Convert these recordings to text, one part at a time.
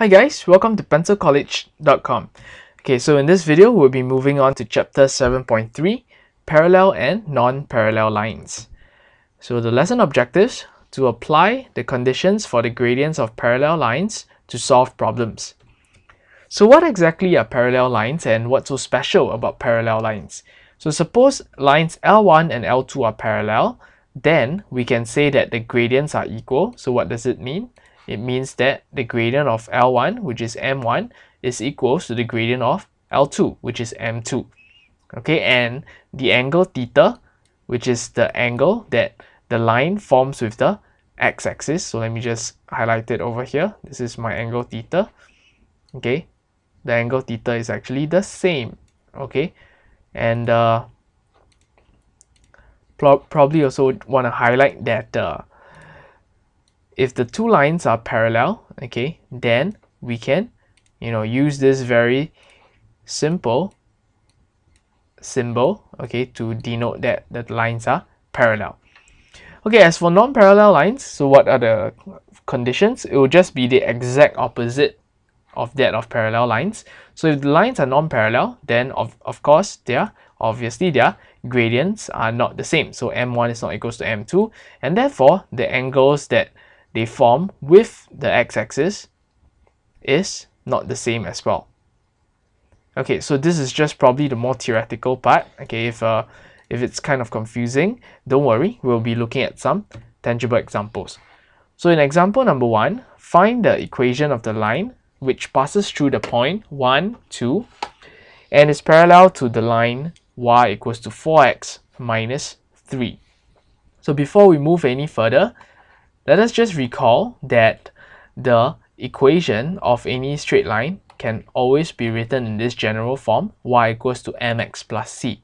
Hi guys, welcome to pencilcollege.com. Okay, so in this video, we'll be moving on to chapter 7.3, parallel and non-parallel lines. So the lesson objectives, to apply the conditions for the gradients of parallel lines to solve problems. So what exactly are parallel lines and what's so special about parallel lines? So suppose lines L1 and L2 are parallel, then we can say that the gradients are equal. So what does it mean? It means that the gradient of L1, which is M1, is equals to the gradient of L2, which is M2. Okay, and the angle theta, which is the angle that the line forms with the x-axis. So let me just highlight it over here. This is my angle theta. Okay, the angle theta is actually the same. Okay, and uh, pro probably also want to highlight that uh, if the two lines are parallel, okay, then we can, you know, use this very simple symbol, okay, to denote that the lines are parallel. Okay, as for non-parallel lines, so what are the conditions? It will just be the exact opposite of that of parallel lines. So if the lines are non-parallel, then of, of course, their obviously their gradients are not the same. So m1 is not equals to m2, and therefore the angles that they form with the x-axis is not the same as well. Okay, so this is just probably the more theoretical part. Okay, if uh, if it's kind of confusing, don't worry, we'll be looking at some tangible examples. So in example number one, find the equation of the line which passes through the point 1, 2 and is parallel to the line y equals to 4x minus 3. So before we move any further, let us just recall that the equation of any straight line can always be written in this general form, y equals to mx plus c.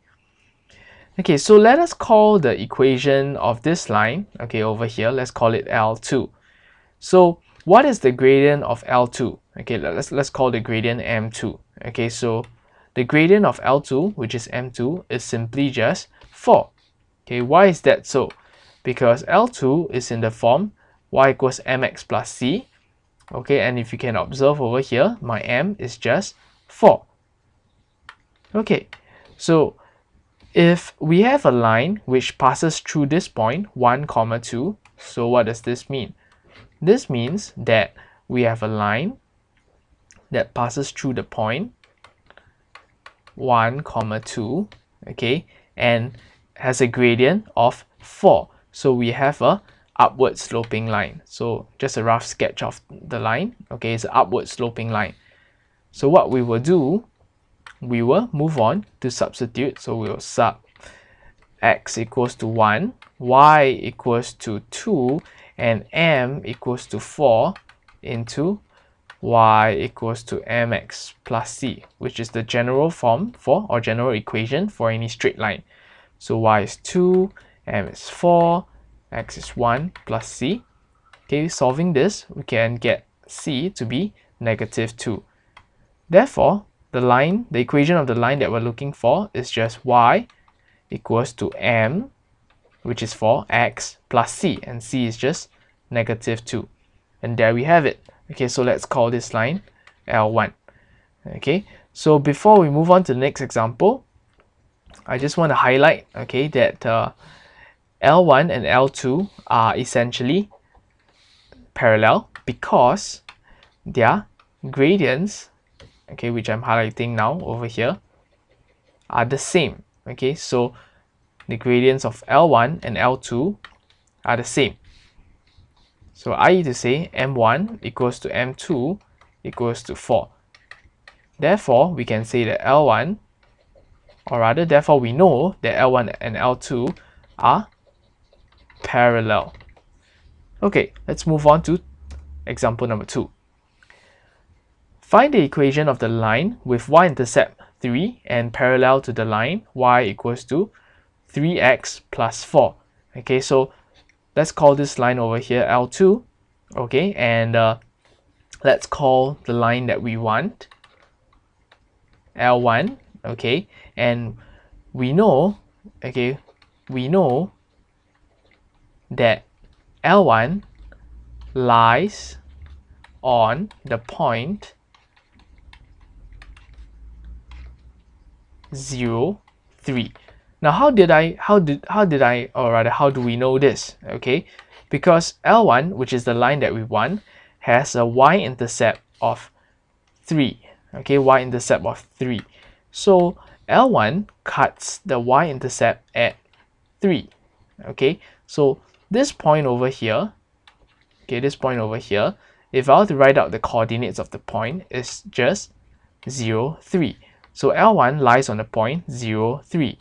Okay, so let us call the equation of this line, okay, over here, let's call it L2. So what is the gradient of L2? Okay, let's, let's call the gradient M2. Okay, so the gradient of L2, which is M2, is simply just 4. Okay, why is that so? Because L2 is in the form y equals mx plus c. Okay, and if you can observe over here, my m is just 4. Okay, so if we have a line which passes through this point, 1 comma 2, so what does this mean? This means that we have a line that passes through the point 1 comma 2 okay and has a gradient of 4 so we have a upward sloping line. So just a rough sketch of the line. Okay, it's an upward sloping line. So what we will do, we will move on to substitute. So we will sub x equals to 1, y equals to 2, and m equals to 4 into y equals to mx plus c, which is the general form for or general equation for any straight line. So y is 2, m is 4, x is 1 plus c. Okay, solving this, we can get c to be negative 2. Therefore, the line, the equation of the line that we're looking for is just y equals to m, which is for x plus c, and c is just negative 2. And there we have it. Okay, so let's call this line L1. Okay, so before we move on to the next example, I just want to highlight, okay, that uh, L1 and L2 are essentially parallel because their gradients, okay, which I'm highlighting now over here, are the same. Okay, so the gradients of L1 and L2 are the same. So I to say M1 equals to M2 equals to 4. Therefore, we can say that L1, or rather, therefore we know that L1 and L2 are parallel. Okay, let's move on to example number two. Find the equation of the line with y-intercept 3 and parallel to the line y equals to 3x plus 4. Okay, so let's call this line over here L2. Okay, and uh, let's call the line that we want L1. Okay, and we know, okay, we know that L1 lies on the point 0, 3. Now how did I how did how did I or rather how do we know this? Okay, because L1, which is the line that we want, has a y-intercept of 3. Okay, y-intercept of 3. So L1 cuts the y-intercept at 3. Okay, so this point over here, okay, this point over here, if I were to write out the coordinates of the point, it's just 0, 3. So L1 lies on the point 0, 3.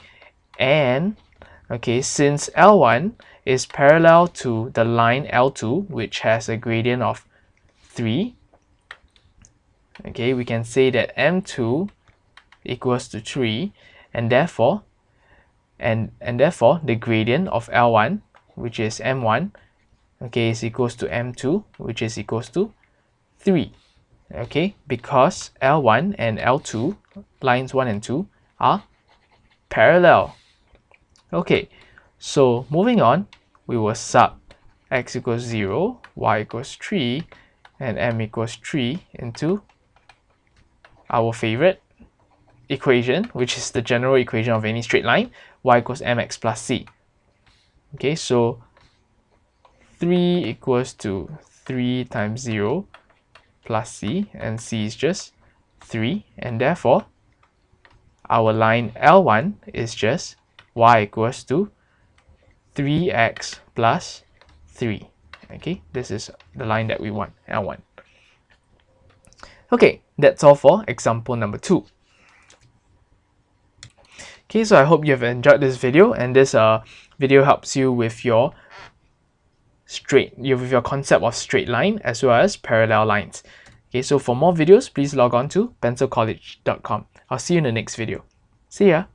And, okay, since L1 is parallel to the line L2, which has a gradient of 3, okay, we can say that M2 equals to 3, and therefore, and, and therefore the gradient of L1, which is M1, okay, is equals to M2, which is equals to 3 okay because L1 and L2 lines 1 and 2 are parallel. Okay so moving on we will sub x equals 0 y equals 3 and m equals 3 into our favorite equation which is the general equation of any straight line y equals mx plus c okay so 3 equals to 3 times 0 plus c and c is just 3 and therefore our line L1 is just y equals to 3x plus 3 okay this is the line that we want L1 okay that's all for example number 2 okay so I hope you have enjoyed this video and this uh, video helps you with your straight you with your concept of straight line as well as parallel lines. Okay, so for more videos, please log on to pencilcollege.com. I'll see you in the next video. See ya!